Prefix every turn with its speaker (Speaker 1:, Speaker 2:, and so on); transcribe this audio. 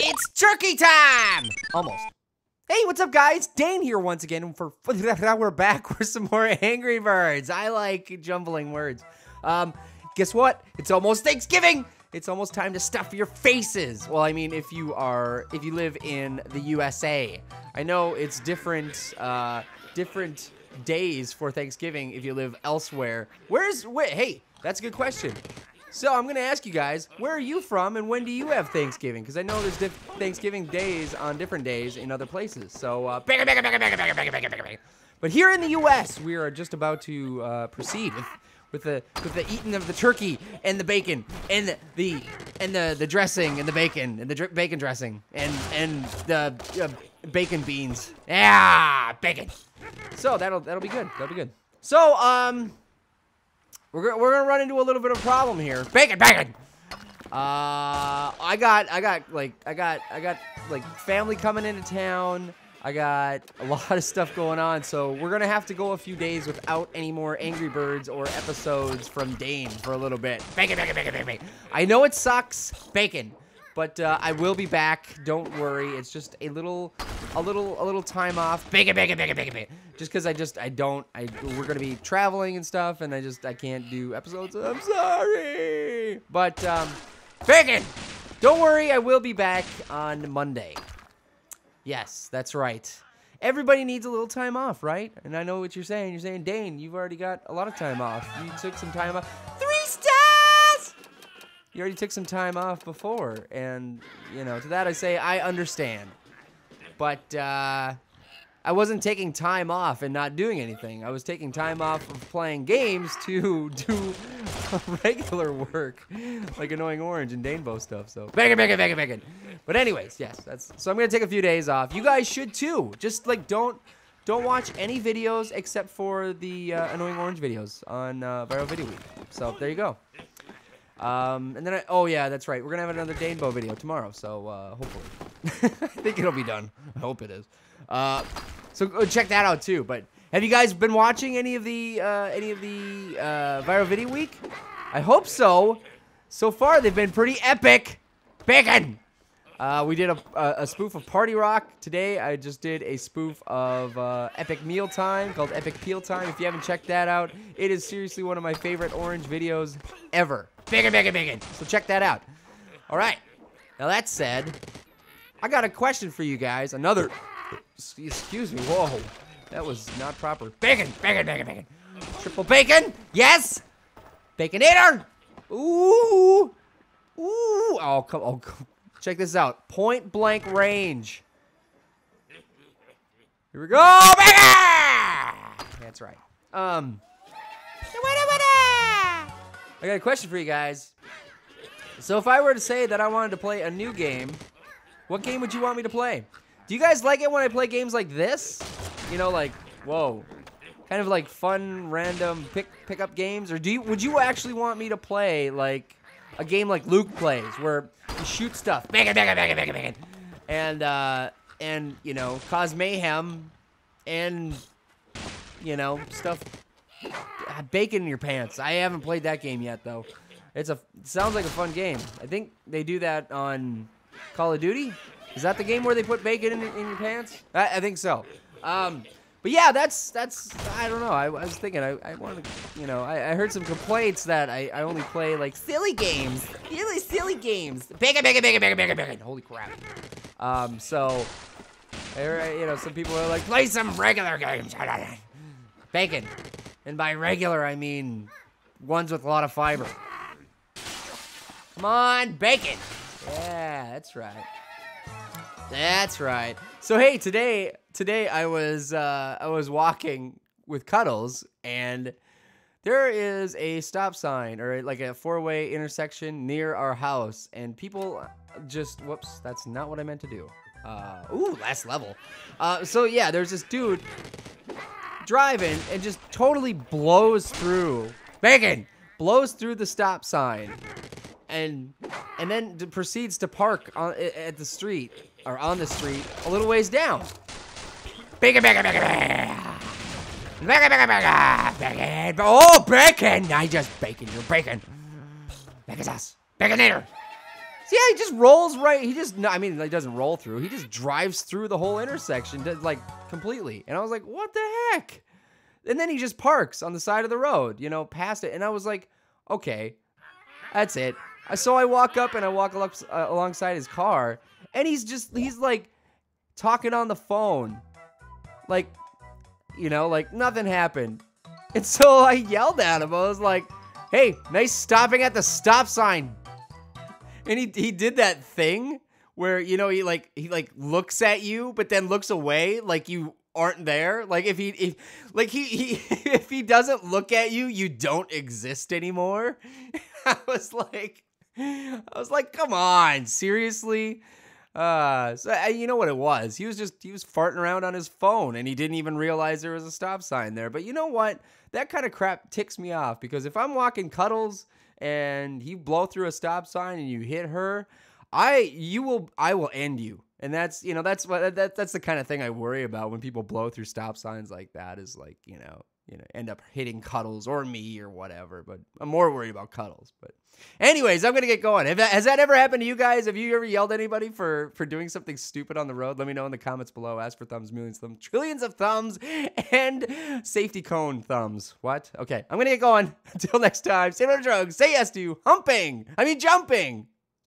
Speaker 1: It's turkey time! Almost. Hey, what's up, guys? Dane here once again. For we're back with some more Angry Birds. I like jumbling words. Um, guess what? It's almost Thanksgiving. It's almost time to stuff your faces. Well, I mean, if you are, if you live in the USA, I know it's different, uh, different days for Thanksgiving if you live elsewhere. Where's, wait, hey, that's a good question. So I'm gonna ask you guys, where are you from, and when do you have Thanksgiving? Because I know there's Thanksgiving days on different days in other places. So, but here in the U.S., we are just about to uh, proceed with, with, the with the eating of the turkey and the bacon and the, the and the the dressing and the bacon and the dr bacon dressing and and the uh, bacon beans. Yeah, bacon. So that'll that'll be good. That'll be good. So um. We're, we're gonna run into a little bit of a problem here. Bacon, bacon. Uh, I got, I got like, I got, I got like family coming into town. I got a lot of stuff going on, so we're gonna have to go a few days without any more Angry Birds or episodes from Dane for a little bit. Bacon, bacon, bacon, bacon, bacon. I know it sucks, bacon, but uh, I will be back. Don't worry. It's just a little, a little, a little time off. Bacon, bacon, bacon, bacon, bacon. Just because I just, I don't, I, we're gonna be traveling and stuff, and I just, I can't do episodes. I'm sorry, but um, bacon. Don't worry. I will be back on Monday. Yes, that's right. Everybody needs a little time off, right? And I know what you're saying. You're saying, Dane, you've already got a lot of time off. You took some time off. You already took some time off before. And, you know, to that I say, I understand. But, uh, I wasn't taking time off and not doing anything. I was taking time off of playing games to do regular work, like Annoying Orange and Daneboe stuff. So, bacon, bacon, bacon, bacon. But anyways, yes, that's. So I'm gonna take a few days off. You guys should too. Just like don't don't watch any videos except for the uh, Annoying Orange videos on uh, Viral Video Week. So there you go. Um, and then I, oh yeah, that's right. We're gonna have another Daneboe video tomorrow. So uh, hopefully, I think it'll be done. I hope it is. Uh, so check that out too. But have you guys been watching any of the uh, any of the uh, Viral Video Week? I hope so. So far, they've been pretty epic. Bacon. Uh, we did a, a, a, spoof of Party Rock. Today, I just did a spoof of uh, Epic Meal Time called Epic Peel Time. If you haven't checked that out, it is seriously one of my favorite Orange videos ever. Bacon, bacon, bacon. So check that out. All right. Now, that said, I got a question for you guys. Another Excuse me. Whoa. That was not proper. Bacon, bacon, bacon, bacon. Triple bacon. Yes. Baconator. Ooh. Ooh. Oh, come on. Oh, check this out. Point blank range. Here we go. Bacon. That's right. Um. I got a question for you guys. So if I were to say that I wanted to play a new game, what game would you want me to play? Do you guys like it when I play games like this? You know, like, whoa. Kind of like fun, random pick pickup games? Or do you would you actually want me to play like a game like Luke plays where shoot stuff, bang it, bang it, bang it, bang it, bang it, and uh, and you know cause mayhem, and you know stuff, bacon in your pants. I haven't played that game yet though. It's a it sounds like a fun game. I think they do that on Call of Duty. Is that the game where they put bacon in, in your pants? I, I, think so. Um, but yeah, that's that's I don't know. I, I was thinking I, I wanted to, you know I, I heard some complaints that I, I only play like silly games, really silly games. Bacon, bacon, bacon, bacon, bacon, bacon. Holy crap. Um, so you know some people are like play some regular games. Bacon, and by regular I mean ones with a lot of fiber. Come on, bacon. Yeah, that's right. That's right. So hey, today today I was uh, I was walking with Cuddles and there is a stop sign or like a four-way intersection near our house and people just whoops, that's not what I meant to do. Uh, ooh, last level. Uh, so yeah, there's this dude driving and just totally blows through bacon blows through the stop sign and and then proceeds to park on at the street or on the street a little ways down. Bacon, bacon, bacon, bacon. Bacon, bacon, bacon, bacon. Oh, bacon. I just bacon your bacon. Bacon sauce. Baconator. So yeah, he just rolls right. He just, I mean, he doesn't roll through. He just drives through the whole intersection, like completely. And I was like, what the heck? And then he just parks on the side of the road, you know, past it. And I was like, okay, that's it. So I walk up and I walk uh, alongside his car, and he's just, he's like talking on the phone. Like, you know, like nothing happened. And so I yelled at him. I was like, hey, nice stopping at the stop sign, and he he did that thing where you know he like he like looks at you but then looks away like you aren't there like if he if like he, he if he doesn't look at you you don't exist anymore i was like i was like come on seriously uh so uh, you know what it was he was just he was farting around on his phone and he didn't even realize there was a stop sign there but you know what that kind of crap ticks me off because if i'm walking cuddles and you blow through a stop sign and you hit her, I you will I will end you. And that's you know that's what that, that's the kind of thing I worry about when people blow through stop signs like that is like you know you know end up hitting Cuddles or me or whatever. But I'm more worried about Cuddles. But anyways, I'm gonna get going. That, has that ever happened to you guys? Have you ever yelled at anybody for for doing something stupid on the road? Let me know in the comments below. Ask for thumbs, millions, of thumbs, trillions of thumbs, and safety cone thumbs. What? Okay, I'm gonna get going. Until next time, no to drugs. Say yes to humping. I mean jumping.